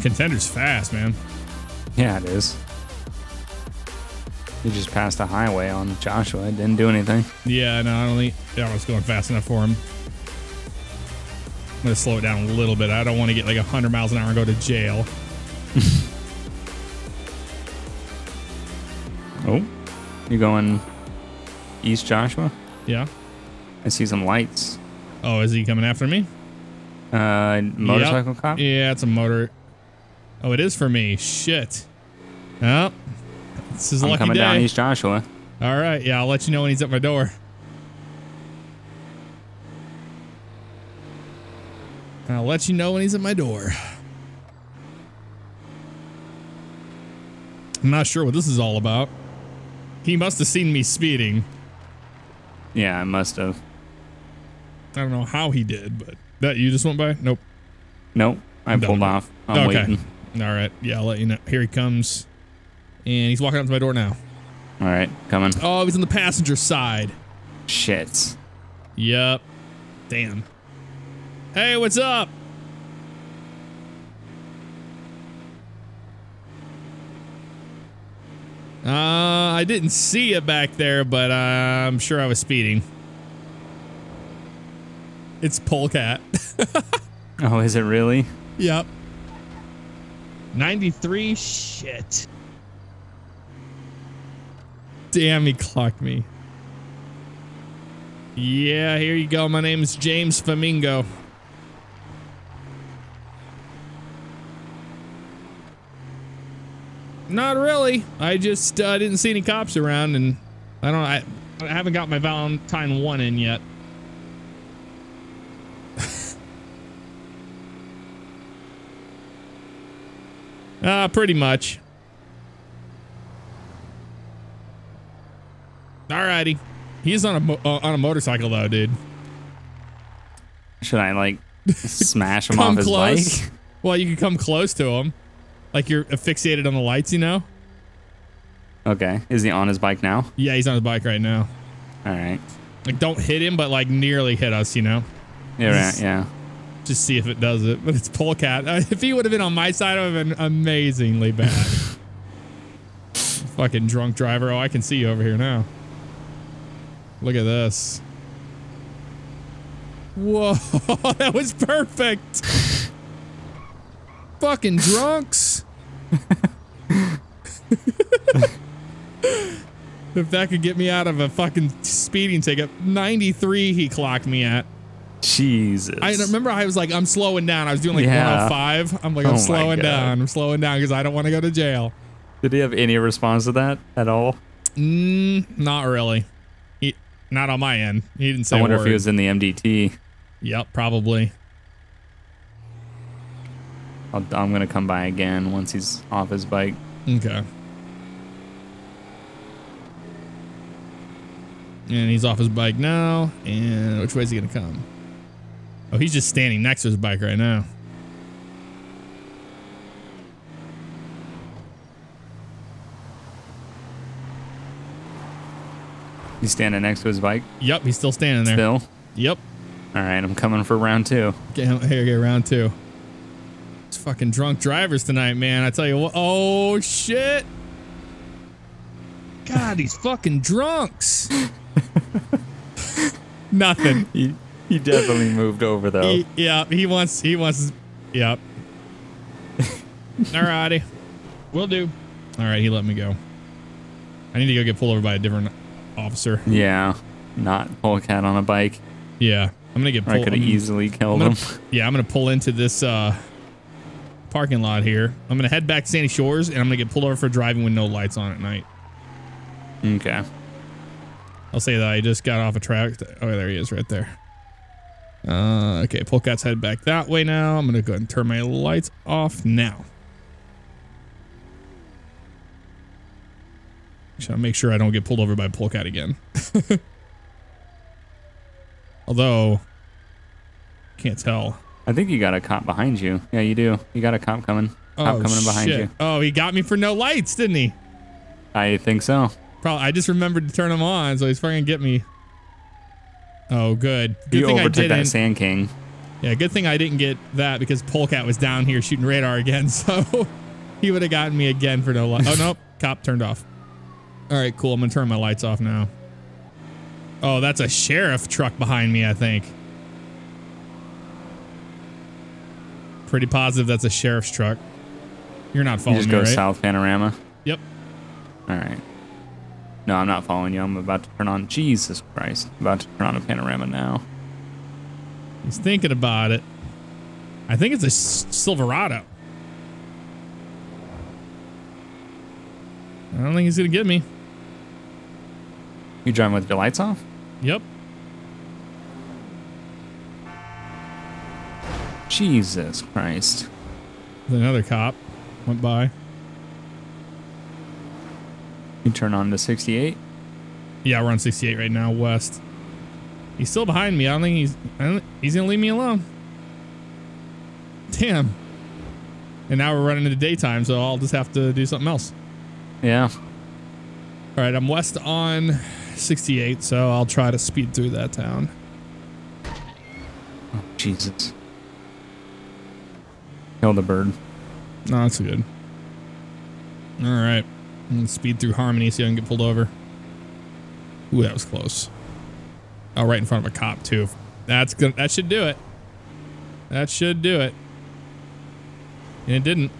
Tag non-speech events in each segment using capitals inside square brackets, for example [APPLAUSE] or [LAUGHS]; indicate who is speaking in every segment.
Speaker 1: contender's fast, man.
Speaker 2: Yeah, it is. He just passed a highway on Joshua. It didn't do anything.
Speaker 1: Yeah, no, I don't think that was going fast enough for him. I'm gonna slow it down a little bit. I don't want to get like 100 miles an hour and go to jail. [LAUGHS]
Speaker 2: Oh, you going east, Joshua?
Speaker 1: Yeah.
Speaker 2: I see some lights.
Speaker 1: Oh, is he coming after me?
Speaker 2: Uh, motorcycle
Speaker 1: Yep.
Speaker 2: cop.
Speaker 1: Yeah, it's a motor. Oh, it is for me. Shit. Oh, this is a
Speaker 2: I'm
Speaker 1: lucky
Speaker 2: coming
Speaker 1: day.
Speaker 2: down East Joshua.
Speaker 1: All right, yeah, I'll let you know when he's at my door. I'll let you know when he's at my door. I'm not sure what this is all about. He must have seen me speeding.
Speaker 2: Yeah, I must have.
Speaker 1: I don't know how he did, but that you just went by? Nope.
Speaker 2: Nope, I
Speaker 1: I'm
Speaker 2: pulled off. I'm
Speaker 1: okay.
Speaker 2: waiting.
Speaker 1: All right. Yeah, I'll let you know. Here he comes. And he's walking up to my door now.
Speaker 2: All right, coming.
Speaker 1: Oh, he's on the passenger side.
Speaker 2: Shit.
Speaker 1: Yep. Damn. Hey, what's up? Uh, I didn't see it back there, but uh, I'm sure I was speeding. It's Polecat. [LAUGHS]
Speaker 2: Oh, is it really?
Speaker 1: yep. 93? Shit. Damn, he clocked me. Yeah, here you go. My name is James Flamingo. Not really. I just uh, didn't see any cops around, and I don't. I, I haven't got my Valentine one in yet. Uh, pretty much. Alrighty. He's on a uh, on a motorcycle though, dude.
Speaker 2: Should I like [LAUGHS] smash him off his
Speaker 1: close.
Speaker 2: bike?
Speaker 1: Well, you can come close to him, like you're fixated on the lights, you know.
Speaker 2: Okay. Is he on his bike now?
Speaker 1: Yeah, he's on his bike right now.
Speaker 2: All right.
Speaker 1: Like, don't hit him, but like nearly hit us, you know.
Speaker 2: Yeah. Right, yeah.
Speaker 1: Just see if it does it. But it's Polecat. Uh, [LAUGHS] if he would have been on my side, it would have been amazingly bad. Fucking drunk driver. Oh, I can see you over here now. Look at this. Whoa, [LAUGHS] that was perfect. Fucking drunks. [LAUGHS] if that could get me out of a fucking speeding ticket, 93 he clocked me at.
Speaker 2: Jesus.
Speaker 1: I remember I was like, I'm slowing down. I was doing like
Speaker 2: Yeah.
Speaker 1: 105. I'm like,
Speaker 2: Oh
Speaker 1: I'm
Speaker 2: my
Speaker 1: slowing down. I'm slowing down because I don't want to go to jail.
Speaker 2: Did he have any response to that at all?
Speaker 1: Mm, not really. He, not on my end. He didn't say
Speaker 2: I wonder if he was in the MDT.
Speaker 1: Yep, probably.
Speaker 2: I'll, I'm gonna come by again once he's off his bike.
Speaker 1: Okay. And he's off his bike now. And which way is he gonna come? Oh, he's just standing next to his bike right now.
Speaker 2: He's standing next to his bike
Speaker 1: Yep, he's still standing there.
Speaker 2: still.
Speaker 1: Yep.
Speaker 2: All right, I'm coming for round two.
Speaker 1: Get him, here, get round two. It's fucking drunk drivers tonight, man. I tell you what. Oh shit! God, these fucking drunks. [LAUGHS] Nothing.
Speaker 2: He definitely moved over though.
Speaker 1: He, yeah, he wants. He wants. Yep. [LAUGHS] Alrighty, will do. All right, he let me go. I need to go get pulled over by a different officer.
Speaker 2: yeah, not Polecat on a bike.
Speaker 1: Yeah, I'm gonna get
Speaker 2: Or I could have easily killed him. [LAUGHS]
Speaker 1: yeah, I'm gonna pull into this uh, parking lot here. I'm gonna head back to Sandy Shores, and I'm gonna get pulled over for driving with no lights on at night.
Speaker 2: Okay.
Speaker 1: I'll say that I just got off a track. Oh, there he is, right there. Uh, okay, Polecat's head back that way now. I'm gonna go ahead and turn my lights off now. Should I make sure I don't get pulled over by Polecat again? [LAUGHS] Although, can't tell.
Speaker 2: I think you got a cop behind you. Yeah, you do. You got a cop coming. Cop
Speaker 1: Oh,
Speaker 2: coming in behind you.
Speaker 1: Oh, he got me for no lights, didn't he?
Speaker 2: I think so.
Speaker 1: Probably. I just remembered to turn them on, so he's fucking get me. Oh, good. Good
Speaker 2: you
Speaker 1: thing I
Speaker 2: overtook that
Speaker 1: didn't.
Speaker 2: Sand King.
Speaker 1: Yeah, good thing I didn't get that because Polecat was down here shooting radar again, [LAUGHS] so he would have gotten me again for no light. Oh, nope. Cop turned off. All right, cool. I'm going to turn my lights off now. Oh, that's a sheriff truck behind me, I think. Pretty positive that's a sheriff's truck. You're not following You
Speaker 2: just
Speaker 1: me,
Speaker 2: go
Speaker 1: right?
Speaker 2: south panorama.
Speaker 1: Yep.
Speaker 2: All right. No, I'm not following you. I'm about to turn on. Jesus Christ! I'm about to turn on a panorama now.
Speaker 1: He's thinking about it. I think it's a Silverado. I don't think he's going to get me.
Speaker 2: You driving with your lights off?
Speaker 1: Yep.
Speaker 2: Jesus Christ!
Speaker 1: Another cop went by.
Speaker 2: You turn on to 68.
Speaker 1: Yeah, we're on 68 right now, west. He's still behind me. I don't think he's don't, he's gonna leave me alone. Damn. And now we're running into daytime, so I'll just have to do something else.
Speaker 2: Yeah.
Speaker 1: All right, I'm west on 68, so I'll try to speed through that town.
Speaker 2: Oh, Jesus. Kill the bird.
Speaker 1: No, that's good. All right, Gonna speed through Harmony so I can get pulled over. Ooh, that was close. Oh, right in front of a cop too. That's good. That should do it. That should do it. And it didn't.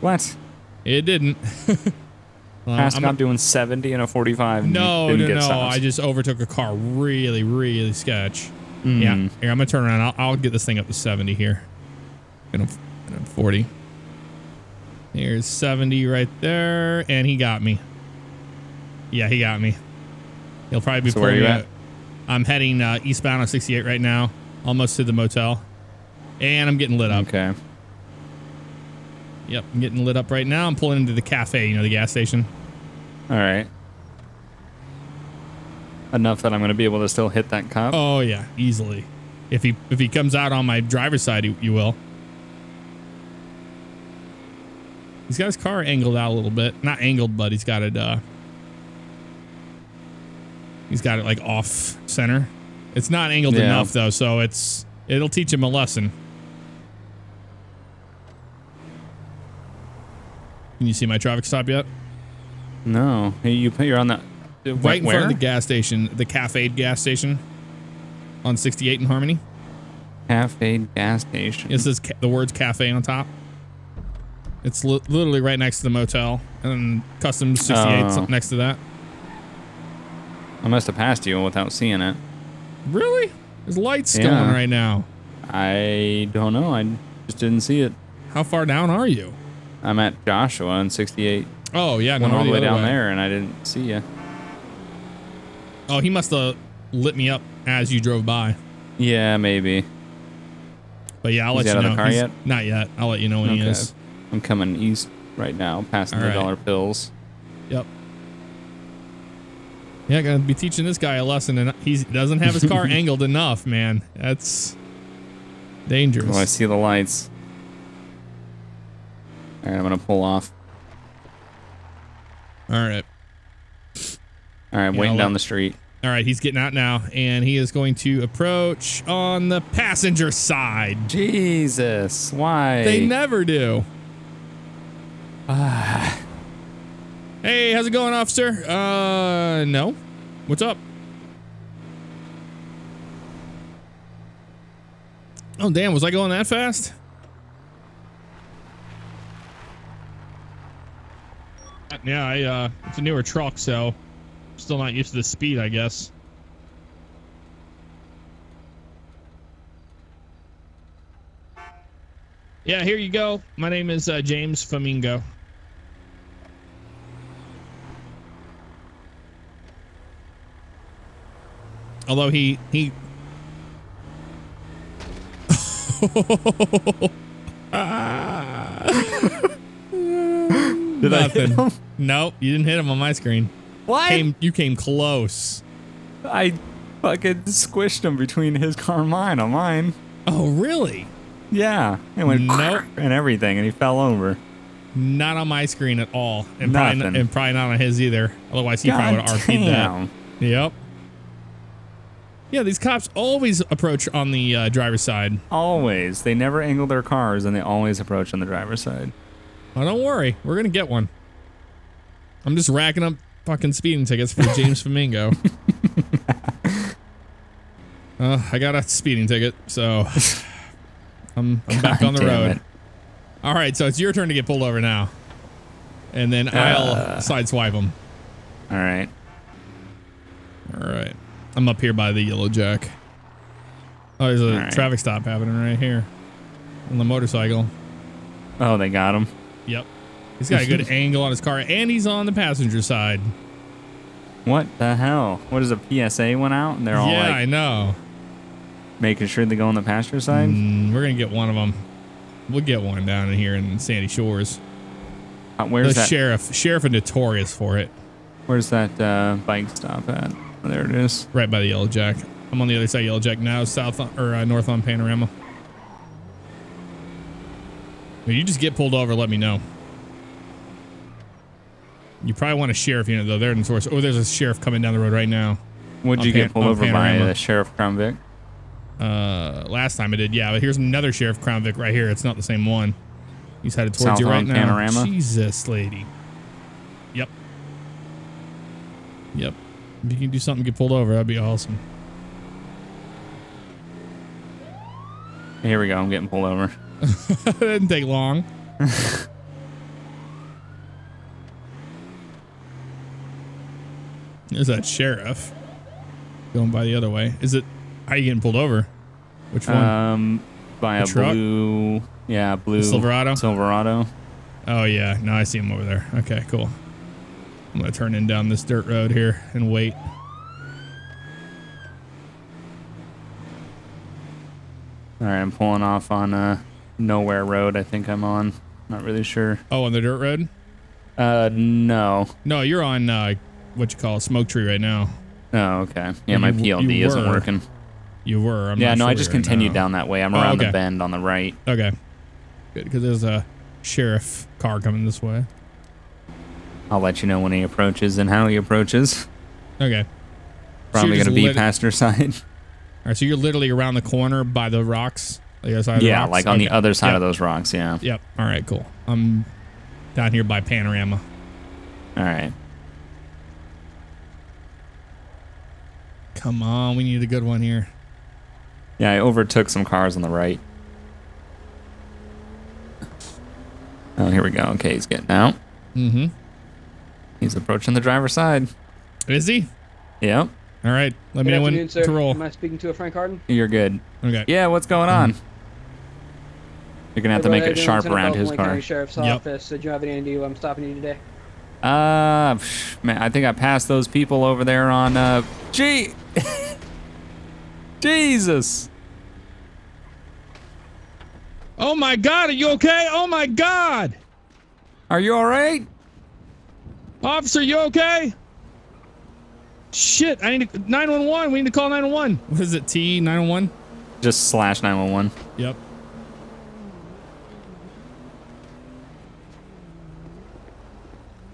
Speaker 2: What?
Speaker 1: It didn't. [LAUGHS] Well,
Speaker 2: Past
Speaker 1: I'm-
Speaker 2: cop doing 70 and a 45. and
Speaker 1: no, no, no.
Speaker 2: stopped.
Speaker 1: I just overtook a car really, really sketch.
Speaker 2: Mm.
Speaker 1: Yeah. Here, I'm gonna turn around. I'll, I'll get this thing up to 70 here. And I'm, and I'm 40. Here's 70 right there, and he got me. Yeah, he got me. He'll probably be
Speaker 2: So where you
Speaker 1: me
Speaker 2: at?
Speaker 1: I'm heading uh, eastbound on 68 right now, almost to the motel, and I'm getting lit up.
Speaker 2: Okay.
Speaker 1: Yep, I'm getting lit up right now. I'm pulling into the cafe, you know, the gas station.
Speaker 2: All right. Enough that I'm going to be able to still hit that cop.
Speaker 1: Oh yeah, easily. If he if he comes out on my driver's side, you, you will. He's got his car angled out a little bit. Not angled, but he's got it. uh He's got it like off center. It's not angled
Speaker 2: Yeah.
Speaker 1: enough though, so it's it'll teach him a lesson. Can you see my traffic stop yet?
Speaker 2: No. Hey, you, you're on that.
Speaker 1: Right in
Speaker 2: where?
Speaker 1: front of the gas station, the cafe gas station on 68 in Harmony.
Speaker 2: Cafe gas station.
Speaker 1: It says ca- the words cafe on top. It's li- literally right next to the motel, and then custom 68 's
Speaker 2: Oh.
Speaker 1: next to that.
Speaker 2: I must have passed you without seeing it.
Speaker 1: Really? There's lights
Speaker 2: Yeah.
Speaker 1: going right now.
Speaker 2: I don't know. I just didn't see it.
Speaker 1: How far down are you?
Speaker 2: I'm at Joshua on 68.
Speaker 1: Oh yeah, no,
Speaker 2: Went all the way down there and I didn't see you.
Speaker 1: Oh, he must have lit me up as you drove by.
Speaker 2: Yeah, maybe.
Speaker 1: But yeah, I'll
Speaker 2: Is
Speaker 1: let you know.
Speaker 2: the car yet?
Speaker 1: Not yet. I'll let you know when he is.
Speaker 2: I'm coming east right now, passing
Speaker 1: All
Speaker 2: the
Speaker 1: right.
Speaker 2: dollar pills.
Speaker 1: Yep. Yeah, gonna be teaching this guy a lesson, and he doesn't have his car [LAUGHS] angled enough, man. That's dangerous.
Speaker 2: Oh, I see the lights. All right, I'm gonna pull off.
Speaker 1: All right.
Speaker 2: All right, I'm waiting down the street.
Speaker 1: All right, he's getting out now, and he is going to approach on the passenger side.
Speaker 2: Jesus, why?
Speaker 1: They never do. [SIGHS] hey, how's it going, officer? Uh, no. What's up? Oh, damn, was I going that fast? Yeah, I, uh, it's a newer truck, so still not used to the speed, I guess. Yeah, here you go. My name is uh, James Flamingo. Although he he [LAUGHS]
Speaker 2: Did I
Speaker 1: nothing.
Speaker 2: him?
Speaker 1: Nope, you didn't hit him on my screen.
Speaker 2: What?
Speaker 1: Came you came close.
Speaker 2: I fucking squished him between his car and mine on mine.
Speaker 1: Oh, really?
Speaker 2: Yeah, it went
Speaker 1: Nope.
Speaker 2: and everything, and he fell over.
Speaker 1: Not on my screen at all, and probably, and probably not on his either. Otherwise, he probably would have RP'd that. Yep. Yeah, these cops always approach on the uh, driver's side.
Speaker 2: Always. They never angle their cars and they always approach on the driver's side.
Speaker 1: Oh, don't worry. We're going to get one. I'm just racking up fucking speeding tickets for [LAUGHS] James Flamingo. [LAUGHS] uh, I got a speeding ticket, so [LAUGHS] I'm, I'm [LAUGHS] back on the road.
Speaker 2: it.
Speaker 1: All right, so it's your turn to get pulled over now. And then
Speaker 2: Uh.
Speaker 1: I'll sideswipe them.
Speaker 2: All right.
Speaker 1: All right. I'm up here by the yellow jack. Oh, there's a
Speaker 2: right.
Speaker 1: traffic stop happening right here on the motorcycle.
Speaker 2: Oh, they got him.
Speaker 1: Yep. He's got a good [LAUGHS] angle on his car, and he's on the passenger side.
Speaker 2: What the hell? What is a PSA went out and they're all
Speaker 1: yeah,
Speaker 2: like
Speaker 1: I know.
Speaker 2: Making sure they go on the passenger side?
Speaker 1: Mm, we're gonna get one of them. We'll get one down in here in Sandy Shores.
Speaker 2: Uh, where's
Speaker 1: the
Speaker 2: that?
Speaker 1: sheriff, sheriff, are notorious for it.
Speaker 2: Where's that uh, bike stop at? Oh, there it is.
Speaker 1: Right by the yellow jack. I'm on the other side of yellow jack now, south on, or uh, north on Panorama. When you just get pulled over, let me know. You probably want a sheriff unit though. They're in the source. Oh, there's a sheriff coming down the road right now.
Speaker 2: Would you get pulled over by
Speaker 1: Panorama.
Speaker 2: uh, Sheriff Crown Vic?
Speaker 1: Uh, last time I did, yeah. But here's another sheriff Crown Vic right here. It's not the same one. He's headed towards
Speaker 2: South
Speaker 1: you right now.
Speaker 2: Panorama?
Speaker 1: Jesus, lady. Yep. Yep. If you can do something, get pulled over. That'd be awesome.
Speaker 2: Here we go. I'm getting pulled over. [LAUGHS]
Speaker 1: it didn't take long. [LAUGHS] There's that sheriff going by the other way. Is it? How you getting pulled over? Which one?
Speaker 2: Um, by
Speaker 1: The
Speaker 2: a
Speaker 1: truck?
Speaker 2: blue, yeah, blue
Speaker 1: Silverado?
Speaker 2: Silverado.
Speaker 1: oh yeah, no, I see him over there. Okay, cool. I'm gonna turn in down this dirt road here and wait.
Speaker 2: All right, I'm pulling off on uh, Nowhere Road. I think I'm on. Not really sure.
Speaker 1: Oh, on the dirt road?
Speaker 2: Uh, no.
Speaker 1: No, you're on uh, what you call a smoke tree right now.
Speaker 2: Oh, okay. Yeah,
Speaker 1: You
Speaker 2: my
Speaker 1: w-
Speaker 2: PLD
Speaker 1: you
Speaker 2: isn't working.
Speaker 1: You were. I'm
Speaker 2: yeah, no,
Speaker 1: sure
Speaker 2: I just
Speaker 1: right
Speaker 2: continued
Speaker 1: now.
Speaker 2: down that way. I'm
Speaker 1: Oh,
Speaker 2: around
Speaker 1: okay.
Speaker 2: the bend on the right.
Speaker 1: Okay. Good, because there's a sheriff car coming this way.
Speaker 2: I'll let you know when he approaches and how he approaches.
Speaker 1: Okay.
Speaker 2: Probably
Speaker 1: you're
Speaker 2: going to be
Speaker 1: lit-
Speaker 2: passenger side. [LAUGHS]
Speaker 1: All right, so you're literally around the corner by the rocks, the other side of the
Speaker 2: yeah, like on the other side
Speaker 1: Yep.
Speaker 2: of those rocks. Yeah.
Speaker 1: Yep. All right, cool. I'm down here by Panorama.
Speaker 2: All right.
Speaker 1: Come on, we need a good one here.
Speaker 2: Yeah, I overtook some cars on the right. Oh, here we go. Okay, he's getting out.
Speaker 1: Mm-hmm.
Speaker 2: He's approaching the driver's side.
Speaker 1: Is he?
Speaker 2: Yep,
Speaker 1: All right. Let me know when
Speaker 3: afternoon, sir.
Speaker 1: to roll.
Speaker 3: Am I speaking to a Frank Harden?
Speaker 2: you're good.
Speaker 1: Okay.
Speaker 2: Yeah, what's going on?
Speaker 1: Mm-hmm.
Speaker 2: You're gonna have to make it
Speaker 3: how you doing?
Speaker 2: sharp around
Speaker 3: Dalton,
Speaker 2: his
Speaker 3: Lake
Speaker 2: car.
Speaker 3: County Sheriff's
Speaker 1: Yep.
Speaker 3: Office. Did you have any idea do? I'm stopping you today.
Speaker 2: Uh, man, I think I passed those people over there on. Uh, gee, [LAUGHS] Jesus.
Speaker 1: Oh my God, are you okay? Oh my God,
Speaker 2: Are you all right?
Speaker 1: officer, you okay? Shit, I need to, 911. We need to call 911. What is it? T 911.
Speaker 2: Just slash 911.
Speaker 1: Yep.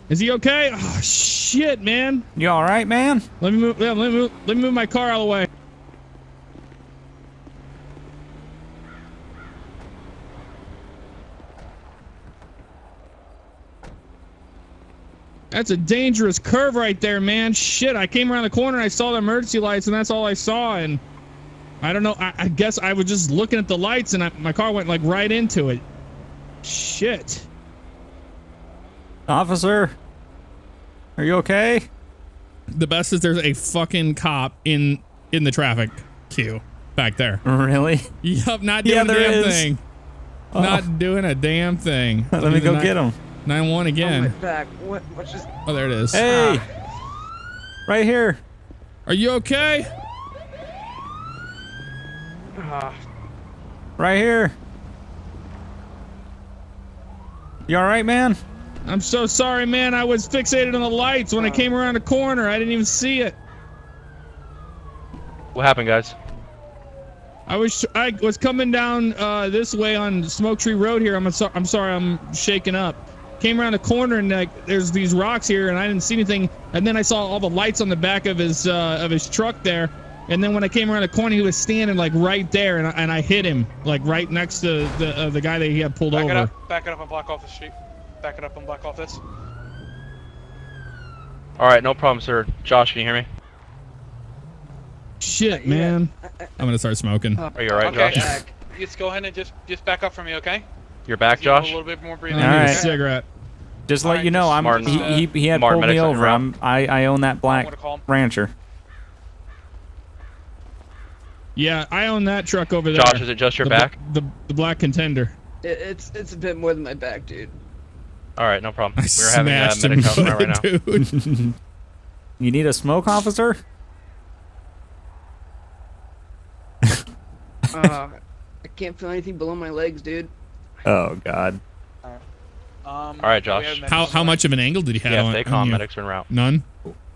Speaker 1: Is he okay? Oh shit, man.
Speaker 2: You all right, man?
Speaker 1: Let me move. Yeah, let me move. Let me move my car out of the way. That's a dangerous curve right there, man. Shit, I came around the corner and I saw the emergency lights, and that's all I saw. And I don't know. I, I guess I was just looking at the lights, and I, my car went like right into it. Shit.
Speaker 2: Officer, are you okay?
Speaker 1: The best is there's a fucking cop in in the traffic queue back there.
Speaker 2: Really?
Speaker 1: Yup, not doing
Speaker 2: Yeah,
Speaker 1: a damn
Speaker 2: is.
Speaker 1: thing.
Speaker 2: Oh.
Speaker 1: Not doing a damn thing. [LAUGHS]
Speaker 2: Let me go get him.
Speaker 1: Nine one
Speaker 3: Oh,
Speaker 1: again.
Speaker 3: my back. What? What's just?
Speaker 1: Oh, there it is.
Speaker 2: Hey, right here.
Speaker 1: Are you okay?
Speaker 3: Ah,
Speaker 2: Right here. You all right, man?
Speaker 1: I'm so sorry, man. I was fixated on the lights when I came around the corner. I didn't even see it.
Speaker 4: What happened, guys?
Speaker 1: I was I was coming down uh, this way on Smoke Tree Road here. I'm so, I'm sorry. I'm shaking up. Came around the corner and like there's these rocks here and I didn't see anything. And then I saw all the lights on the back of his uh, of his truck there. And then when I came around the corner, he was standing like right there, and I, and I hit him like right next to the uh, the guy that he had pulled
Speaker 4: Back
Speaker 1: over.
Speaker 4: it up. Back it up and block off the street. Back it up and block off this.
Speaker 5: All right, no problem, sir. Josh, can you hear me?
Speaker 1: Shit, man. I'm gonna start smoking.
Speaker 3: Uh,
Speaker 5: Are you all right,
Speaker 4: okay.
Speaker 5: Josh?
Speaker 3: back.
Speaker 4: Just go ahead and just just back up for me, okay?
Speaker 5: You're back, Josh.
Speaker 4: A little bit more
Speaker 1: I
Speaker 4: breathing.
Speaker 1: need a cigarette.
Speaker 2: Just to let
Speaker 4: Alright,
Speaker 2: you know, I'm
Speaker 5: Martin,
Speaker 2: he,
Speaker 4: uh,
Speaker 2: he, he had
Speaker 5: Martin,
Speaker 2: pulled me over. I'm I, I own that black
Speaker 4: gonna call him.
Speaker 2: rancher.
Speaker 1: Yeah, I own that truck over there.
Speaker 5: Josh, is it just your
Speaker 1: the,
Speaker 5: back?
Speaker 1: The the black contender.
Speaker 3: It, it's it's a bit more than my back, dude.
Speaker 5: All right, no problem.
Speaker 1: I
Speaker 5: We're having a
Speaker 1: smashed him,
Speaker 5: medic come right now.
Speaker 1: dude. [LAUGHS]
Speaker 2: You need a smoke officer?
Speaker 3: Uh, I can't feel anything below my legs, dude.
Speaker 2: Oh God.
Speaker 4: Um,
Speaker 5: All right, Josh.
Speaker 1: How how much of an angle did he have
Speaker 5: Yeah,
Speaker 1: on,
Speaker 5: stay
Speaker 1: on
Speaker 5: calm.
Speaker 1: you?
Speaker 5: Medics are route.
Speaker 1: None.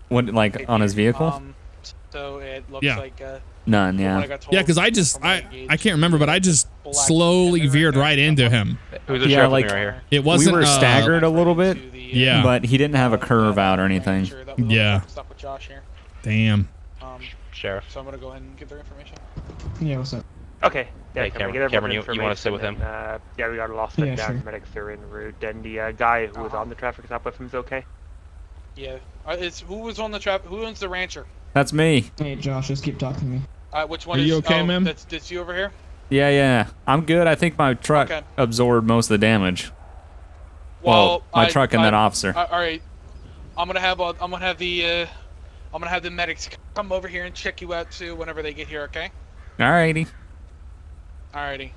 Speaker 2: What like on his vehicle?
Speaker 4: Um, so it looks
Speaker 1: Yeah.
Speaker 4: like uh,
Speaker 2: None.
Speaker 4: from what I
Speaker 2: Yeah.
Speaker 1: Yeah, because I just I I can't remember, but I just slowly veered right into him.
Speaker 5: Who's
Speaker 2: Yeah, like-
Speaker 5: right here?
Speaker 1: It wasn't.
Speaker 2: we were
Speaker 1: uh,
Speaker 2: staggered a little bit,
Speaker 4: the, uh,
Speaker 1: Yeah.
Speaker 2: but he didn't have a curve out or anything.
Speaker 4: rancher that was on
Speaker 1: Yeah.
Speaker 4: Stop with Josh here.
Speaker 1: Damn.
Speaker 4: Um,
Speaker 5: Sheriff.
Speaker 4: so I'm gonna go ahead and give their information.
Speaker 6: Yeah, what's up?
Speaker 7: Okay. Yeah,
Speaker 5: Hey,
Speaker 7: can
Speaker 5: Cameron-
Speaker 7: we get everyone's
Speaker 5: Cameron, you- you wanna sit with him?
Speaker 7: and, Uh, yeah, we got a lost
Speaker 6: Yeah,
Speaker 7: and down.
Speaker 6: sure.
Speaker 7: Medics are en route, and the uh, guy who was
Speaker 4: Uh-huh.
Speaker 7: on the traffic stop with him is okay.
Speaker 4: Yeah. Uh, it's who was on the trap? Who owns the rancher?
Speaker 2: That's me.
Speaker 6: Hey, Josh, just keep talking to me.
Speaker 4: Uh, which one
Speaker 1: Are
Speaker 4: is?
Speaker 1: you okay,
Speaker 4: oh,
Speaker 1: ma'am?
Speaker 4: That's that's you over here.
Speaker 2: Yeah, yeah. I'm good. I think my truck
Speaker 4: Okay.
Speaker 2: absorbed most of the damage. Well, my
Speaker 4: I-
Speaker 2: truck and
Speaker 4: I-
Speaker 2: that officer.
Speaker 4: Uh, all right. I'm gonna have uh, I'm gonna have the uh, I'm gonna have the medics come over here and check you out too whenever they get here. Okay.
Speaker 2: Alrighty.
Speaker 4: Alrighty.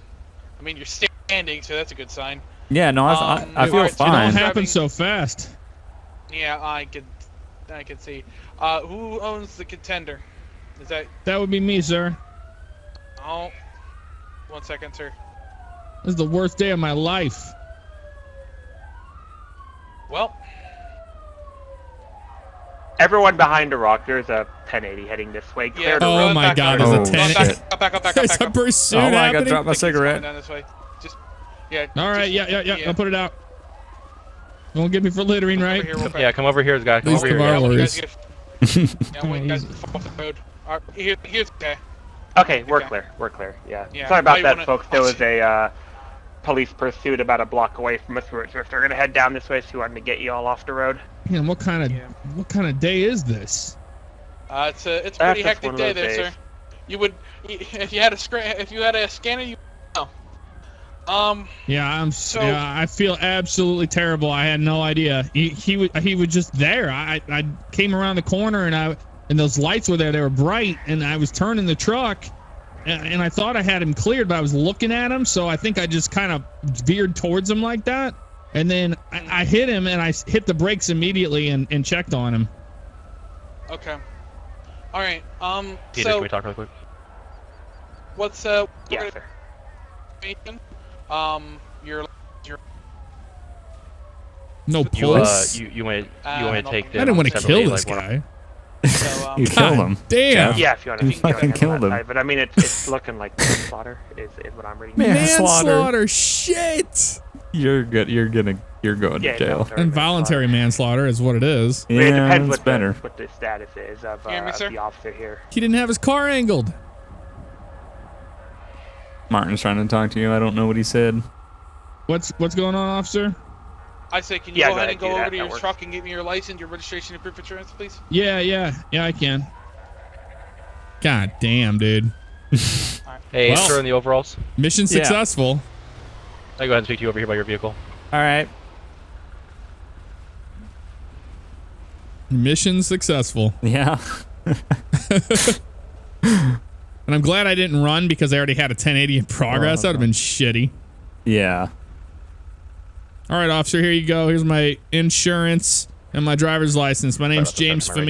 Speaker 4: I mean you're standing, so that's a good sign.
Speaker 2: Yeah, no, I,
Speaker 4: Um,
Speaker 2: I, I feel
Speaker 4: alright, so
Speaker 1: It all
Speaker 2: fine.
Speaker 4: have-
Speaker 1: happened so fast.
Speaker 4: Yeah, I could I could see. Uh, who owns the contender? Is that
Speaker 1: That would be me, sir.
Speaker 4: Oh, one second, sir.
Speaker 1: This is the worst day of my life.
Speaker 4: Well,
Speaker 7: Everyone behind a rock. There's a 1080 heading this way. Clear
Speaker 4: yeah.
Speaker 7: to
Speaker 1: Oh
Speaker 4: run
Speaker 1: my
Speaker 4: back
Speaker 1: God,
Speaker 2: there's a
Speaker 4: Run
Speaker 2: 10
Speaker 4: back
Speaker 2: shit.
Speaker 4: up, back up, back up,
Speaker 1: There's
Speaker 4: back
Speaker 1: a pursuit
Speaker 2: Oh, I got
Speaker 1: happening.
Speaker 2: dropped my
Speaker 4: Like it's going
Speaker 2: cigarette.
Speaker 4: Down this way. Just yeah.
Speaker 1: All right,
Speaker 4: just-
Speaker 1: yeah, yeah, yeah. I'll put it out. Don't get me for littering,
Speaker 4: Over
Speaker 1: right?
Speaker 4: here real quick.
Speaker 5: Yeah, come over here, guy. Come
Speaker 1: Please
Speaker 5: over here.
Speaker 1: come
Speaker 5: guy.
Speaker 4: Yeah, when guys get- yeah, [LAUGHS] when guys
Speaker 6: Easy.
Speaker 4: off the road. All right, here, here's okay.
Speaker 7: Okay, we're
Speaker 4: Okay.
Speaker 7: clear. We're clear. Yeah.
Speaker 4: Yeah,
Speaker 7: Sorry about that,
Speaker 4: wanna-
Speaker 7: folks. There was a uh, police pursuit about a block away from us. So if they're gonna head down this way, so we wanted to get you all off the road.
Speaker 1: Man, what kind of
Speaker 4: Yeah.
Speaker 1: what kind of day is this?
Speaker 4: Uh, it's a it's a pretty
Speaker 7: just
Speaker 4: hectic day there,
Speaker 7: days.
Speaker 4: sir. You would [LAUGHS] if you had a scra- if you had a scanner, you know. Um,
Speaker 1: Yeah, I'm.
Speaker 4: So-
Speaker 1: yeah, I feel absolutely terrible. I had no idea. He he wa- he was just there. I I came around the corner and I and those lights were there. They were bright, and I was turning the truck, and, and I thought I had him cleared, but I was looking at him, so I think I just kind of veered towards him like that, and then I, I hit him and I hit the brakes immediately and, and checked on him.
Speaker 4: okay. All right. Um,
Speaker 5: Peter,
Speaker 4: so
Speaker 5: can we talk real quick?
Speaker 4: what's uh
Speaker 7: Yeah, sir.
Speaker 4: information? Um, your Your.
Speaker 1: No
Speaker 5: You, uh,
Speaker 1: pulse.
Speaker 5: you, you want to,
Speaker 4: Uh,
Speaker 5: you want
Speaker 4: no
Speaker 5: to take
Speaker 4: problem.
Speaker 5: the
Speaker 1: I didn't want to kill
Speaker 5: like,
Speaker 1: this
Speaker 5: one of-
Speaker 1: guy.
Speaker 4: so [LAUGHS] um,
Speaker 2: You killed him.
Speaker 1: Damn.
Speaker 7: Yeah, if you want to.
Speaker 2: You fucking killed him.
Speaker 7: But I mean, it's, it's looking like [LAUGHS] manslaughter is, is what I'm reading.
Speaker 2: Man. Manslaughter.
Speaker 1: Manslaughter. Shit.
Speaker 2: You're good. You're gonna. You're going
Speaker 7: Yeah,
Speaker 2: to jail.
Speaker 7: involuntary
Speaker 1: Involuntary manslaughter is what it is.
Speaker 7: I mean, it
Speaker 2: Yeah,
Speaker 7: depends
Speaker 2: it's
Speaker 7: what
Speaker 2: better.
Speaker 7: The, what the status is of, uh,
Speaker 4: me,
Speaker 7: of the officer here.
Speaker 1: He didn't have his car angled.
Speaker 2: Martin's trying to talk to you. I don't know what he said.
Speaker 1: What's what's going on, officer?
Speaker 4: I say, can you
Speaker 7: Yeah,
Speaker 4: go
Speaker 7: go
Speaker 4: ahead
Speaker 7: ahead,
Speaker 4: and go
Speaker 7: do
Speaker 4: over
Speaker 7: that,
Speaker 4: to
Speaker 7: that
Speaker 4: your
Speaker 7: works.
Speaker 4: truck and get me your license, your registration, and proof of insurance, please?
Speaker 1: Yeah, yeah, yeah. I can. God damn, dude.
Speaker 5: Hey,
Speaker 1: Well-
Speaker 5: sir, in the overalls.
Speaker 1: Mission
Speaker 2: Yeah.
Speaker 1: Successful.
Speaker 5: I go ahead and speak to you over here by your vehicle.
Speaker 2: All right.
Speaker 1: Mission successful.
Speaker 2: Yeah. [LAUGHS] [LAUGHS]
Speaker 1: And I'm glad I didn't run because I already had a 1080 in progress. Oh, that would have been shitty.
Speaker 2: Yeah.
Speaker 1: All right, officer, here you go. Here's my insurance and my driver's license. My name's
Speaker 5: about the
Speaker 1: James
Speaker 5: second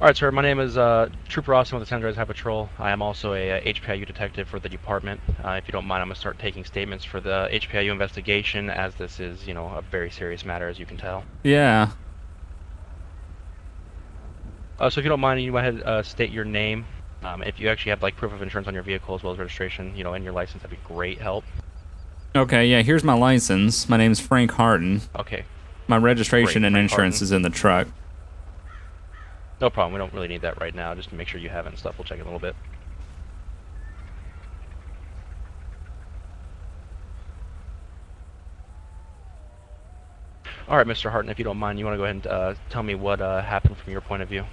Speaker 5: my radio
Speaker 1: Flamingo.
Speaker 5: All right, sir. My name is uh, Trooper Austin with the San Andreas High Patrol. I am also a, uh HPIU detective for the department. Uh, if you don't mind, I'm gonna start taking statements for the HPIU investigation, as this is, you know, a very serious matter, as you can tell.
Speaker 2: Yeah.
Speaker 5: Uh, so if you don't mind, you go ahead and uh, state your name. Um, if you actually have like proof of insurance on your vehicle as well as registration, you know, and your license, that'd be great help.
Speaker 2: Okay. Yeah. Here's my license. My name's Frank Harden.
Speaker 5: Okay.
Speaker 2: My registration
Speaker 5: Great,
Speaker 2: and
Speaker 5: Frank
Speaker 2: insurance
Speaker 5: Harden.
Speaker 2: is in the truck.
Speaker 5: No problem. We don't really need that right now. Just to make sure you have it and stuff. We'll check in a little bit. All right, Mr. Harden, if you don't mind, you want to go ahead and uh, tell me what uh, happened from your point of view?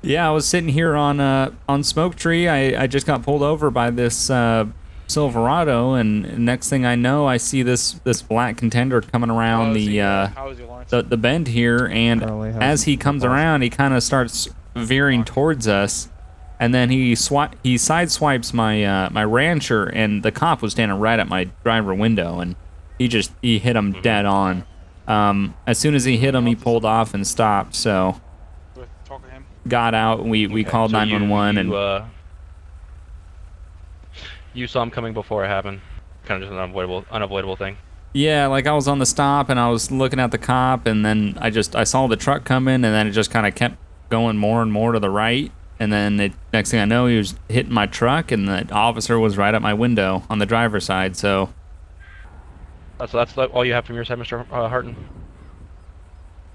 Speaker 2: Yeah, I was sitting here on uh on Smoke Tree. I, I just got pulled over by this uh, Silverado, and next thing I know, I see this this black contender coming around
Speaker 4: How's
Speaker 2: the
Speaker 4: he,
Speaker 2: uh,
Speaker 4: how is he, Lawrence?
Speaker 2: the the bend here, and as he comes around, he kind of starts veering towards us, and then he swi- he sideswipes my uh, my rancher, and the cop was standing right at my driver window, and he just he hit him dead on. Um, as soon as he hit him, he pulled off and stopped. So
Speaker 4: Go Talk to him.
Speaker 2: got out, we we
Speaker 5: Okay,
Speaker 2: called
Speaker 5: so you-
Speaker 2: 911,
Speaker 5: you,
Speaker 2: and
Speaker 5: uh, you saw him coming before it happened. Kind of just an unavoidable, unavoidable thing.
Speaker 2: Yeah, like I was on the stop and I was looking at the cop and then I just I saw the truck coming and then it just kind of kept going more and more to the right and then it, next thing I know he was hitting my truck and the officer was right at my window on the driver's side. So
Speaker 5: Uh, so that's all you have from your side, Mr. Uh, Harden.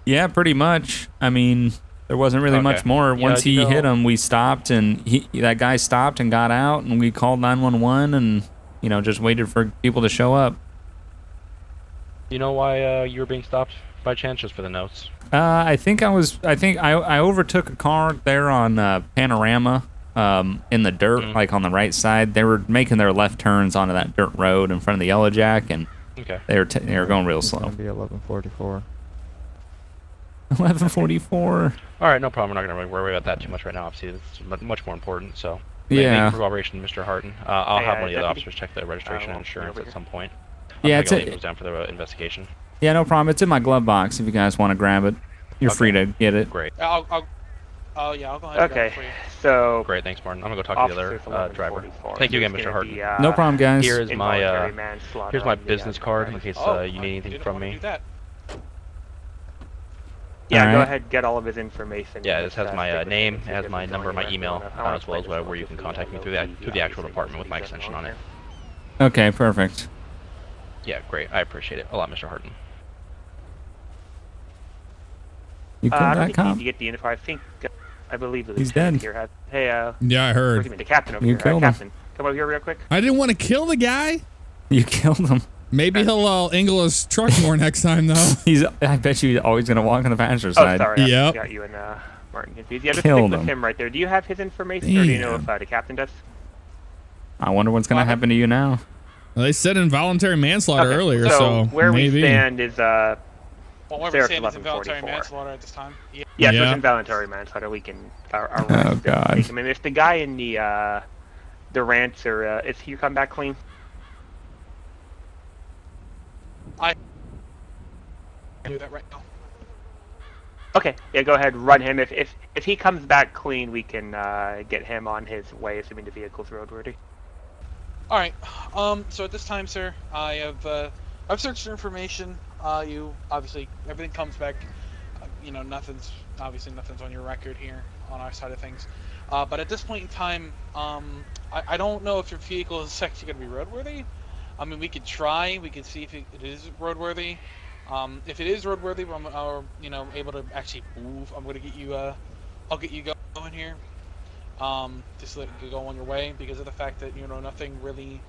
Speaker 2: yeah, pretty much. I mean, there wasn't really much more.
Speaker 5: Yeah,
Speaker 2: Once he
Speaker 5: know-
Speaker 2: hit him, we stopped and he that guy stopped and got out and we called 911 and you know just waited for people to show up.
Speaker 5: You know why uh, you were being stopped by chance, just for the notes?
Speaker 2: Uh, I think I was. I think I, I overtook a car there on uh, Panorama, um, in the dirt,
Speaker 5: Mhm.
Speaker 2: like on the right side. They were making their left turns onto that dirt road in front of the Yellow Jack, and
Speaker 5: Okay.
Speaker 2: they were t- they were going real
Speaker 6: It's
Speaker 2: slow.
Speaker 6: gonna be 11:44.
Speaker 2: 11:44.
Speaker 5: All right, no problem. We're not going to really worry about that too much right now. Obviously, it's much more important. So, ma-
Speaker 2: Yeah.
Speaker 5: Make corroboration, Mr. Harden. Uh, I'll
Speaker 7: Hey,
Speaker 5: have
Speaker 7: uh,
Speaker 5: one of the other officers check the registration
Speaker 7: Uh,
Speaker 5: and insurance at some point.
Speaker 2: Yeah,
Speaker 5: I'll
Speaker 2: it's
Speaker 5: take all
Speaker 2: a-
Speaker 5: the goes down for the uh, investigation.
Speaker 2: Yeah, no problem. It's in my glove box. If you guys want to grab it, you're free to get it.
Speaker 5: Great.
Speaker 4: I'll, I'll, oh yeah, I'll go ahead. and grab
Speaker 7: Okay,
Speaker 4: it for you.
Speaker 7: so
Speaker 5: Great. Thanks, Martin. I'm going to go talk to the other uh, driver. Thank you again, Mr.
Speaker 7: gonna
Speaker 5: Harden.
Speaker 7: be, uh,
Speaker 2: No problem, guys.
Speaker 5: Here is my uh, here's my
Speaker 7: on the, uh,
Speaker 5: business card in
Speaker 7: driver.
Speaker 5: case
Speaker 4: Oh,
Speaker 5: uh, you need anything from
Speaker 4: wanna
Speaker 5: me.
Speaker 4: Do that.
Speaker 7: Yeah, go
Speaker 2: Alright.
Speaker 7: ahead, get all of his information.
Speaker 5: Yeah, this has my uh, name, it has my number, my email, uh, as well as
Speaker 7: explain
Speaker 5: where you can contact me through the through the actual department with my extension on it.
Speaker 2: Okay, perfect.
Speaker 5: Yeah, great. I appreciate it a lot, Mr. Harden.
Speaker 2: You
Speaker 7: here. Uh,
Speaker 2: killed
Speaker 7: I don't think you need to get the info. I think, uh, I believe the
Speaker 2: He's dead.
Speaker 7: here has. Hey, uh,
Speaker 1: Yeah, I heard.
Speaker 7: he? The captain over
Speaker 2: You
Speaker 7: here.
Speaker 2: killed
Speaker 7: uh,
Speaker 2: him.
Speaker 7: captain, come over here real quick.
Speaker 1: I didn't want to kill the guy.
Speaker 2: You killed him.
Speaker 1: Maybe he'll uh, angle his truck more [LAUGHS] next time, though.
Speaker 2: He's. I bet you he's always gonna walk on the passenger side.
Speaker 7: Oh,
Speaker 2: side.
Speaker 7: sorry. I got you and uh, Martin confused. Yeah, just
Speaker 2: Killed
Speaker 7: stick with
Speaker 2: him.
Speaker 7: him right there. Do you have his information, or do you know if uh, the captain does?
Speaker 2: I wonder what's gonna happen to you now.
Speaker 1: Well, they said involuntary manslaughter
Speaker 7: Okay,
Speaker 1: earlier, so,
Speaker 7: where
Speaker 1: maybe.
Speaker 7: we stand is uh,
Speaker 4: Well, what
Speaker 7: Sarah's
Speaker 4: we're saying is involuntary manslaughter at this time. Yeah.
Speaker 7: yeah, so it's involuntary manslaughter. We can. Our, our
Speaker 2: Oh, God.
Speaker 7: I mean, if the guy in the uh, the rancher, uh, is he come back clean?
Speaker 4: Do that right now.
Speaker 7: Okay, yeah, go ahead, run him. If if if he comes back clean, we can uh, get him on his way, assuming the vehicle's roadworthy.
Speaker 4: All right. Um. So at this time, sir, I have uh, I've searched your information. Uh, you obviously everything comes back. Uh, you know, nothing's obviously nothing's on your record here on our side of things. Uh, but at this point in time, um, I, I don't know if your vehicle is [LAUGHS] actually going to be roadworthy. I mean, we could try. We could see if it, it is roadworthy. Um, if it is roadworthy, I'm, or you know, able to actually move, I'm going to get you. Uh, I'll get you going here. Um, just let you go on your way because of the fact that you know nothing really.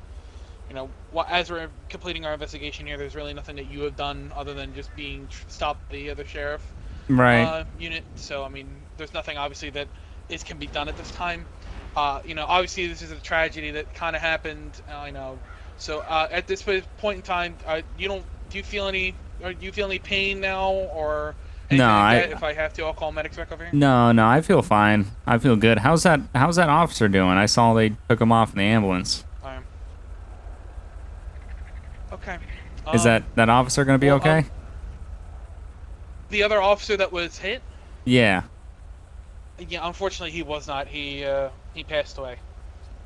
Speaker 4: You know, as we're completing our investigation here, there's really nothing that you have done other than just being stopped by the other sheriff
Speaker 2: Right.
Speaker 4: uh, unit. So I mean, there's nothing obviously that is can be done at this time. Uh, you know, obviously this is a tragedy that kind of happened. Uh, I know. So uh, at this point in time, uh, you don't do you feel any? Do you feel any pain now, or
Speaker 2: No,
Speaker 4: like
Speaker 2: I-
Speaker 4: that? If I have to, I'll call medics back over here.
Speaker 2: No, no, I feel fine. I feel good. How's that? How's that officer doing? I saw they took him off in the ambulance.
Speaker 4: Um, okay.
Speaker 2: Is
Speaker 4: Um,
Speaker 2: that that officer gonna be
Speaker 4: well,
Speaker 2: okay?
Speaker 4: um, the other officer that was hit?
Speaker 2: yeah.
Speaker 4: Yeah, unfortunately, he was not. He uh, he passed away.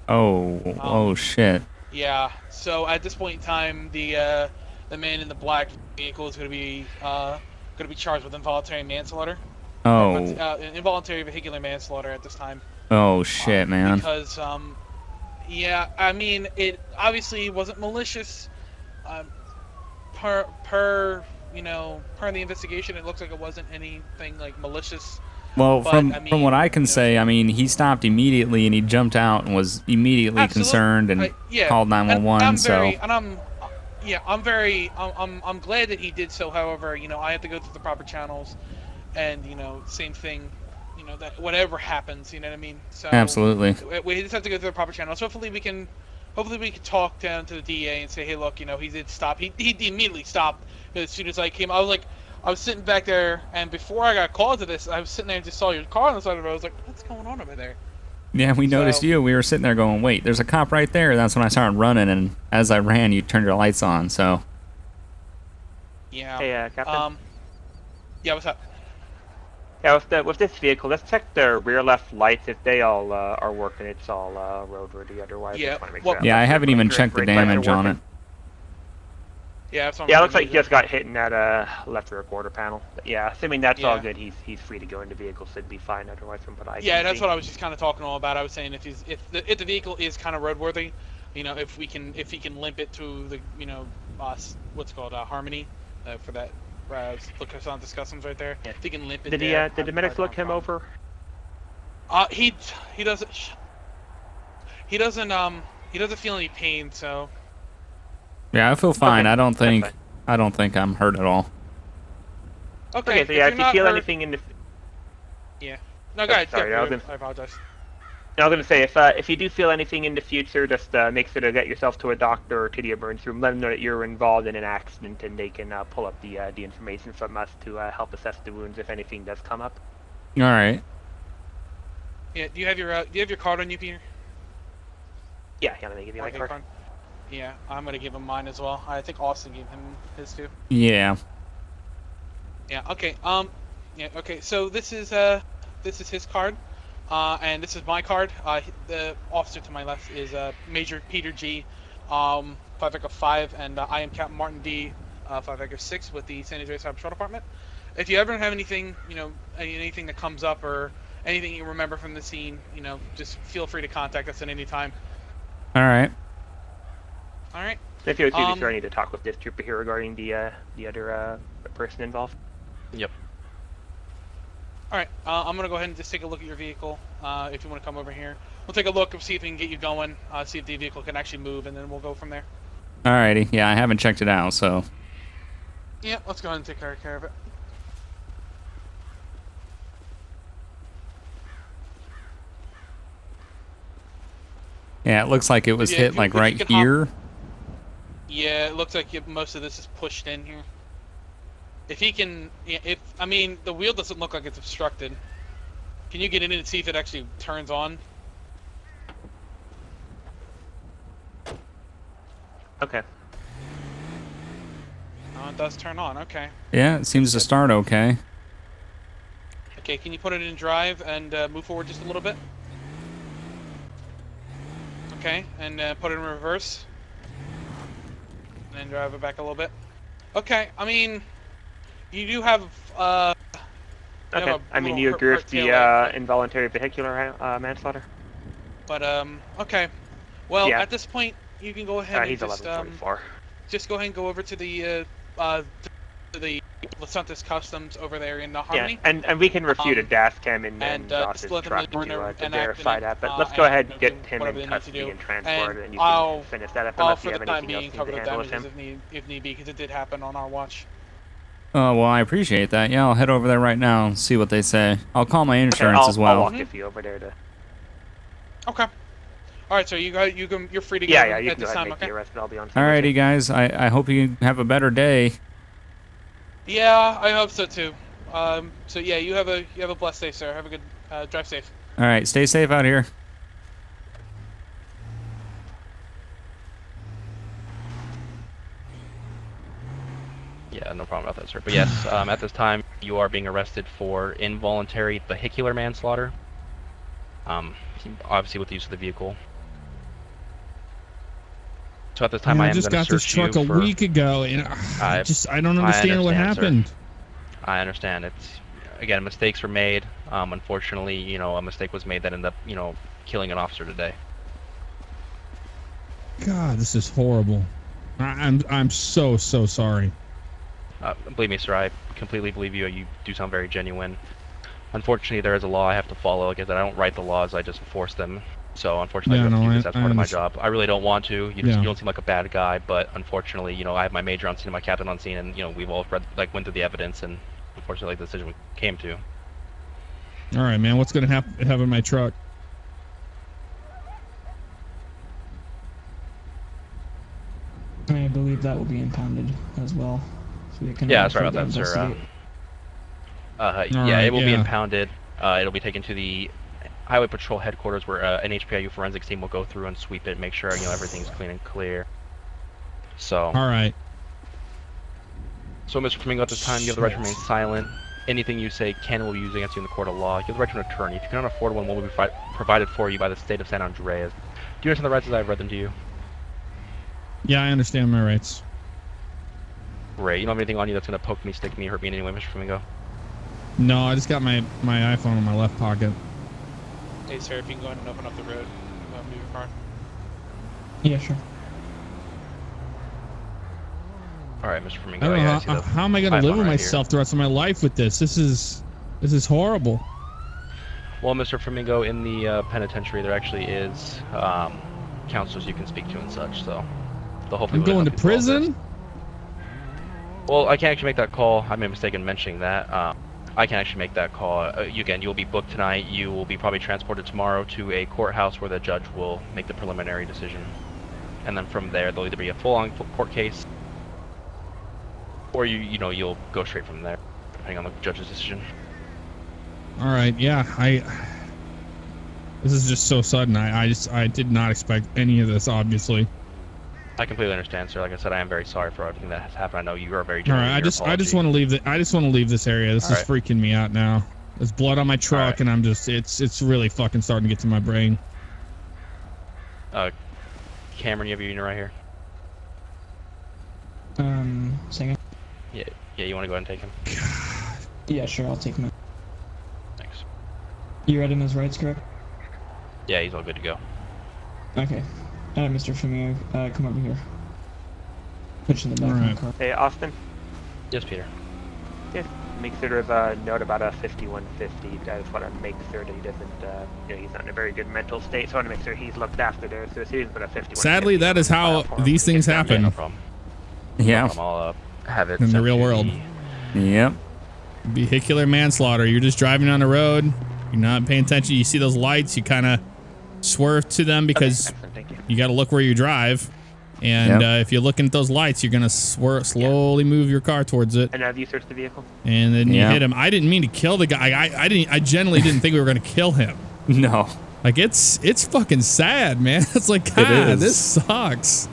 Speaker 2: Oh, oh shit.
Speaker 4: Yeah. So at this point in time, the uh, the man in the black vehicle is going to be uh, going to be charged with involuntary manslaughter.
Speaker 2: Oh,
Speaker 4: Uh, involuntary vehicular manslaughter at this time.
Speaker 2: oh shit, man.
Speaker 4: Because um, yeah, I mean, it obviously wasn't malicious. Um, per per you know, per the investigation, it looks like it wasn't anything like malicious.
Speaker 2: Well,
Speaker 4: But,
Speaker 2: from
Speaker 4: I
Speaker 2: from what I can
Speaker 4: you know-
Speaker 2: say, I mean, he stopped immediately and he jumped out and was immediately
Speaker 4: Absolute-
Speaker 2: concerned and
Speaker 4: I- yeah,
Speaker 2: called
Speaker 4: and
Speaker 2: 911.
Speaker 4: I'm
Speaker 2: So
Speaker 4: very, and I'm, yeah, I'm very, I'm, I'm, I'm glad that he did so. However, you know, I have to go through the proper channels, and you know, same thing, you know, that whatever happens, you know what I mean. So
Speaker 2: absolutely.
Speaker 4: we- we just have to go through the proper channels. Hopefully, we can, hopefully, we can talk down to the DA and say, hey, look, you know, he did stop. He, he immediately stopped as soon as I came. I was like, I was sitting back there, and before I got called to this, I was sitting there and just saw your car on the side of the road. I was like, what's going on over there?
Speaker 2: Yeah, we noticed
Speaker 4: So-
Speaker 2: you. We were sitting there going, "Wait, there's a cop right there." That's when I started running, and as I ran, you turned your lights on. So
Speaker 4: Yeah.
Speaker 7: Hey, uh, Captain.
Speaker 4: um. Yeah. What's up?
Speaker 7: yeah, with the with this vehicle, let's check the rear left lights. If they all uh, are working, it's all uh, roadworthy. Otherwise,
Speaker 4: Yeah,
Speaker 7: just make
Speaker 4: well-
Speaker 7: sure.
Speaker 2: yeah, I haven't even checked the
Speaker 7: brake lights are
Speaker 2: damage on it.
Speaker 4: Yeah. That's
Speaker 7: Yeah, it looks like he just got hit in that uh, left rear quarter panel. But yeah, assuming that's all good, he's he's free to go into vehicle. Should be fine. Otherwise, from what I
Speaker 4: Yeah, that's
Speaker 7: see.
Speaker 4: what I was just kind of talking all about. I was saying if he's if the if the vehicle is kind of roadworthy, you know, if we can if he can limp it to the you know, uh, what's it called uh, Harmony, uh, for that. Uh, look us on customs right there.
Speaker 7: Yeah.
Speaker 4: If he can limp it
Speaker 7: Did he?
Speaker 4: there,
Speaker 7: Uh, did the medics look him
Speaker 4: problem.
Speaker 7: over?
Speaker 4: Uh, he he doesn't he doesn't um he doesn't feel any pain. So
Speaker 2: yeah, I feel fine.
Speaker 7: Okay,
Speaker 2: I don't think
Speaker 7: fine.
Speaker 2: I don't think I'm hurt at all.
Speaker 4: okay.
Speaker 7: Okay, so yeah, if
Speaker 4: you're
Speaker 7: you feel
Speaker 4: hurt-
Speaker 7: anything in the yeah,
Speaker 4: no, go ahead.
Speaker 7: sorry,
Speaker 4: go,
Speaker 7: I gonna-
Speaker 4: I apologize.
Speaker 7: I was gonna say if uh, if you do feel anything in the future, just uh, make sure to get yourself to a doctor or to the emergency room. Let them know that you're involved in an accident, and they can uh, pull up the uh, the information from us to uh, help assess the wounds if anything does come up.
Speaker 2: All right.
Speaker 4: Yeah. Do you have your uh, do you have your card on you, Peter?
Speaker 7: Yeah, yeah, let me give you my card.
Speaker 4: card. Yeah, I'm gonna give him mine as well. I think Austin gave him his too.
Speaker 2: Yeah.
Speaker 4: Yeah. Okay. Um. Yeah. Okay. So this is uh, this is his card, uh, and this is my card. Uh, the officer to my left is uh, Major Peter G, um, five Echo five, and uh, I am Captain Martin D, uh, five Echo six with the San Andreas Cyber Patrol Department. If you ever have anything, you know, anything that comes up or anything you remember from the scene, you know, just feel free to contact us at any time.
Speaker 2: All right.
Speaker 4: All right.
Speaker 7: If you're
Speaker 4: Um,
Speaker 7: sure I need to talk with this trooper here regarding the uh, the other uh, person involved. Yep.
Speaker 4: All right, uh, I'm gonna go ahead and just take a look at your vehicle. Uh, if you want to come over here, we'll take a look and see if we can get you going. Uh, see if the vehicle can actually move, and then we'll go from there.
Speaker 2: All righty. Yeah, I haven't checked it out, so
Speaker 4: Yeah, let's go ahead and take care, care of it.
Speaker 2: yeah, it looks like it was
Speaker 4: Yeah,
Speaker 2: hit
Speaker 4: you-
Speaker 2: like right
Speaker 4: could hop-
Speaker 2: here.
Speaker 4: Yeah, it looks like you- most of this is pushed in here. If he can, if I mean the wheel doesn't look like it's obstructed. Can you get in and see if it actually turns on?
Speaker 7: Okay.
Speaker 4: Oh, it does turn on. Okay.
Speaker 2: Yeah, it seems to start okay.
Speaker 4: Okay, can you put it in drive and uh, move forward just a little bit? Okay, and uh, put it in reverse. And drive it back a little bit. Okay, I mean, you do have, uh, you have
Speaker 7: Okay.
Speaker 4: a
Speaker 7: I mean, you agree with the uh, involuntary vehicular uh, manslaughter?
Speaker 4: but, um, okay. Well,
Speaker 7: Yeah.
Speaker 4: at this point, you can go ahead
Speaker 7: Uh,
Speaker 4: and just, um,
Speaker 7: 1144.
Speaker 4: just go ahead and go over to the, uh, uh, to the Los Santos Customs over there in the Harmony.
Speaker 7: Yeah, and, and we can refute a
Speaker 4: Um,
Speaker 7: dash cam in, in
Speaker 4: and, uh,
Speaker 7: Josh's
Speaker 4: just let them
Speaker 7: truck to,
Speaker 4: we're
Speaker 7: uh, to verify that. But
Speaker 4: uh,
Speaker 7: let's go ahead and get
Speaker 4: do
Speaker 7: him
Speaker 4: whatever
Speaker 7: in
Speaker 4: they need to
Speaker 7: custody
Speaker 4: do.
Speaker 7: and transported, and,
Speaker 4: And
Speaker 7: you
Speaker 4: I'll-
Speaker 7: can finish that up
Speaker 4: I'll,
Speaker 7: unless
Speaker 4: for
Speaker 7: you have
Speaker 4: time
Speaker 7: anything else
Speaker 4: being,
Speaker 7: you need
Speaker 4: cover
Speaker 7: to
Speaker 4: the
Speaker 7: handle with
Speaker 4: damages
Speaker 7: him.
Speaker 4: if need, if need be, because it did happen on our watch.
Speaker 2: Oh well, I appreciate that. Yeah, I'll head over there right now and see what they say. I'll call my
Speaker 7: Okay,
Speaker 2: insurance
Speaker 7: I'll,
Speaker 2: as
Speaker 7: I'll
Speaker 2: well.
Speaker 7: walk with you over there to.
Speaker 4: Okay. All right, so you got you can you're free to go
Speaker 7: yeah, yeah,
Speaker 4: you
Speaker 7: can go
Speaker 4: this
Speaker 7: ahead and make
Speaker 4: okay?
Speaker 7: the arrest, but I'll be on. scene
Speaker 2: Alrighty,
Speaker 7: with
Speaker 2: guys. I, I hope you have a better day.
Speaker 4: Yeah, I hope so too. Um, so yeah, you have a you have a blessed day, sir. Have a good uh, drive safe.
Speaker 2: All right, stay safe out here.
Speaker 5: Yeah, no problem about that, sir. But yes, um, at this time, you are being arrested for involuntary vehicular manslaughter. Um, obviously with the use of the vehicle. So at this time, I
Speaker 1: I just got this truck a
Speaker 5: for.
Speaker 1: week ago, and uh, I, just I don't
Speaker 5: I
Speaker 1: understand, what
Speaker 5: understand, sir.
Speaker 1: happened.
Speaker 5: I understand. It's again, mistakes were made. Um, unfortunately, you know, a mistake was made that ended up, you know, killing an officer today.
Speaker 1: God, this is horrible. I, I'm I'm so so sorry.
Speaker 5: Uh, believe me, sir, I completely believe you. You do sound very genuine. Unfortunately, there is a law I have to follow. Like I said, I don't write the laws; I just enforce them. So unfortunately,
Speaker 1: Yeah,
Speaker 5: I have to
Speaker 1: no,
Speaker 5: do
Speaker 1: I-
Speaker 5: this as
Speaker 1: I
Speaker 5: part of my job. I really don't want to. You, just,
Speaker 1: Yeah.
Speaker 5: you don't seem like a bad guy, but unfortunately, you know, I have my major on scene and my captain on scene, and you know, we've all read, like, went through the evidence, and unfortunately, like the decision we came to.
Speaker 1: All right, man. What's gonna hap- happen in my truck?
Speaker 6: I believe that will be impounded as well. So we can
Speaker 5: Yeah, sorry about that, sir. Uh. Uh, yeah,
Speaker 1: Alright,
Speaker 5: it will be impounded. Uh, it'll be taken to the Highway Patrol headquarters, where uh, an HPIU forensics team will go through and sweep it, make sure you know everything's clean and clear. So,
Speaker 1: All right.
Speaker 5: so Mr. Flamingo, at this time, you have the right to remain silent. Anything you say can and will be used against you in the court of law. You have the right to an attorney. If you cannot afford one, one will be provided for you by the state of San Andreas. Do you understand the rights as I've read them to you?
Speaker 1: Yeah, I understand my rights.
Speaker 5: Great. You don't have anything on you that's gonna poke me, stick me, hurt me in any way, Mr. Flamingo.
Speaker 1: No, I just got my my iPhone in my left pocket.
Speaker 4: Hey, sir, if you can go ahead and open up the road, uh, move your car.
Speaker 6: Yeah, sure.
Speaker 5: All right, Mr. Flamingo.
Speaker 1: I don't know
Speaker 5: yeah,
Speaker 1: how,
Speaker 5: see
Speaker 1: how am I gonna live with
Speaker 5: right here.
Speaker 1: myself the rest of my life with this. This is this is horrible.
Speaker 5: Well, Mr. Flamingo, in the uh, penitentiary, there actually is um, counselors you can speak to and such. So, they'll hopefully.
Speaker 1: I'm going to
Speaker 5: help you through all this.
Speaker 1: prison.
Speaker 5: Well, I can't actually make that call. I made a mistake in mentioning that. Uh, I can actually make that call. Uh, again, you'll be booked tonight. You will be probably transported tomorrow to a courthouse where the judge will make the preliminary decision, and then from there, there'll either be a full-on court case, or you, you know, you'll go straight from there, depending on the judge's decision.
Speaker 1: All right. Yeah. I. This is just so sudden. I I just I did not expect any of this. Obviously.
Speaker 5: I completely understand, sir. Like I said, I am very sorry for everything that has happened. I know you are very
Speaker 1: All
Speaker 5: genuine.
Speaker 1: right.
Speaker 5: in
Speaker 1: I
Speaker 5: your
Speaker 1: just I just want to leave the I just want to leave this area. This
Speaker 5: All
Speaker 1: is
Speaker 5: right.
Speaker 1: freaking me out now. There's blood on my truck,
Speaker 5: right.
Speaker 1: and I'm just it's it's really fucking starting to get to my brain.
Speaker 5: Uh, Cameron, you have your unit right here.
Speaker 6: Um, second.
Speaker 5: Yeah, yeah. You want to go ahead and take him? God.
Speaker 6: Yeah, sure. I'll take him.
Speaker 5: Thanks.
Speaker 6: You read him his rights, correct?
Speaker 5: Yeah, he's all good to go.
Speaker 6: Okay. Uh, Mr. Fumio, uh, come over here. Put you in the back of the car.
Speaker 7: Hey, Austin.
Speaker 5: Yes, Peter.
Speaker 7: Yeah, make sort of a note about a 5150. I just want to make sure that he doesn't, uh, you know, he's not in a very good mental state. So I want to make sure he's looked after there. So he's but a 51.
Speaker 1: Sadly, that is how these things
Speaker 5: Yeah, no
Speaker 1: happen.
Speaker 5: problem.
Speaker 2: Yeah.
Speaker 5: I'm all up. Have it
Speaker 1: In the real world.
Speaker 5: the-
Speaker 2: Yep.
Speaker 1: Vehicular manslaughter. You're just driving on the road. You're not paying attention. You see those lights. You kind of swerve to them because
Speaker 7: Excellent, thank you.
Speaker 1: you got to look where you drive. And
Speaker 2: Yep.
Speaker 1: uh, if you're looking at those lights, you're gonna swer- slowly move your car towards it,
Speaker 7: And have you searched the vehicle?
Speaker 1: and then you
Speaker 2: Yeah.
Speaker 1: hit him. I didn't mean to kill the guy. I, I didn't. I generally didn't think we were gonna kill him. [LAUGHS]
Speaker 2: No.
Speaker 1: Like it's it's fucking sad, man. [LAUGHS] It's like God,
Speaker 2: is.
Speaker 1: this sucks.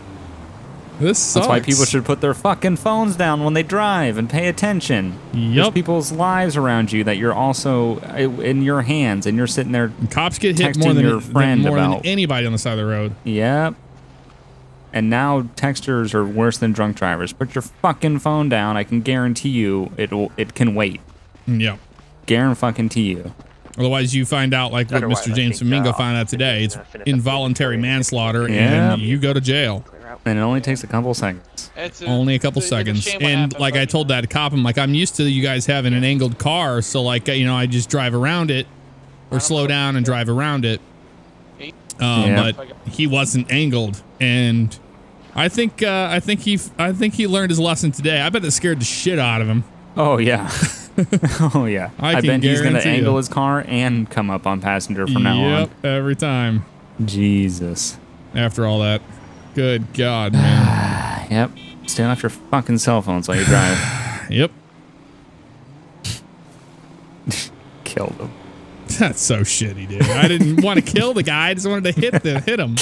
Speaker 1: This sucks.
Speaker 2: That's why people should put their fucking phones down when they drive and pay attention. There's
Speaker 1: Yep.
Speaker 2: people's lives around you that you're also uh, in your hands, and you're sitting there.
Speaker 1: Cops get hit
Speaker 2: texting
Speaker 1: more than,
Speaker 2: your
Speaker 1: than-
Speaker 2: friend
Speaker 1: more than
Speaker 2: about-
Speaker 1: anybody on the side of the road.
Speaker 2: Yep. And now texters are worse than drunk drivers. Put your fucking phone down. I can guarantee you it will. It can wait.
Speaker 1: Yep.
Speaker 2: Guarantee you.
Speaker 1: Otherwise, you find out like what
Speaker 7: Otherwise,
Speaker 1: Mr. James
Speaker 7: think,
Speaker 1: Domingo
Speaker 7: uh,
Speaker 1: found out today. It's
Speaker 7: finish up the
Speaker 1: involuntary manslaughter,
Speaker 2: Yeah.
Speaker 1: and you go to jail.
Speaker 7: Clear out.
Speaker 2: And it only takes a couple seconds.
Speaker 4: It's
Speaker 1: Only a couple
Speaker 4: it's
Speaker 1: seconds.
Speaker 4: shame what
Speaker 1: And
Speaker 4: happened,
Speaker 1: like I told that cop, I'm like, I'm used to you guys having an angled car, so like you know, I just drive around it or slow down and drive around it. Um,
Speaker 2: Yeah.
Speaker 1: But he wasn't angled, and I think uh, I think he I think he learned his lesson today. I bet it scared the shit out of him.
Speaker 2: Oh yeah. [LAUGHS] oh yeah. [LAUGHS]
Speaker 1: I
Speaker 2: I, bet he's gonna angle
Speaker 1: you.
Speaker 2: his car and come up on passenger from now
Speaker 1: yep, every time.
Speaker 2: Jesus.
Speaker 1: After all that, good God, man. [SIGHS]
Speaker 2: Yep. Stay off your fucking cell phones while you drive. [SIGHS]
Speaker 1: yep, [LAUGHS]
Speaker 2: Killed him.
Speaker 1: that's so shitty, dude. I didn't [LAUGHS] want to kill the guy. I just wanted to hit the hit him,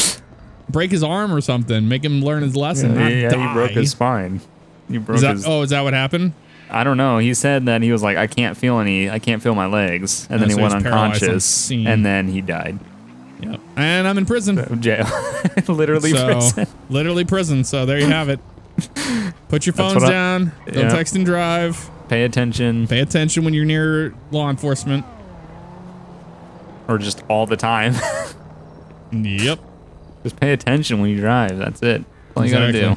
Speaker 1: break his arm or something, make him learn his lesson. not
Speaker 2: yeah,
Speaker 1: die.
Speaker 2: he broke his spine. He broke
Speaker 1: Is that,
Speaker 2: his.
Speaker 1: oh, is that what happened?
Speaker 2: I don't know. He said that he was like, I can't feel any. I can't feel my legs, and
Speaker 1: Oh,
Speaker 2: then he
Speaker 1: so
Speaker 2: went
Speaker 1: he's paralyzed on
Speaker 2: unconscious, and then he died.
Speaker 1: Yep. And I'm in prison.
Speaker 2: Uh, jail. [LAUGHS] Literally
Speaker 1: so,
Speaker 2: prison.
Speaker 1: literally prison. So there you have it. [LAUGHS] Put your phones
Speaker 2: what I-
Speaker 1: down. Don't
Speaker 2: Yeah.
Speaker 1: text and drive.
Speaker 2: Pay attention,
Speaker 1: Pay attention when you're near law enforcement.
Speaker 2: or just all the time. [LAUGHS]
Speaker 1: Yep.
Speaker 2: just pay attention when you drive. That's it. That's all you gotta do.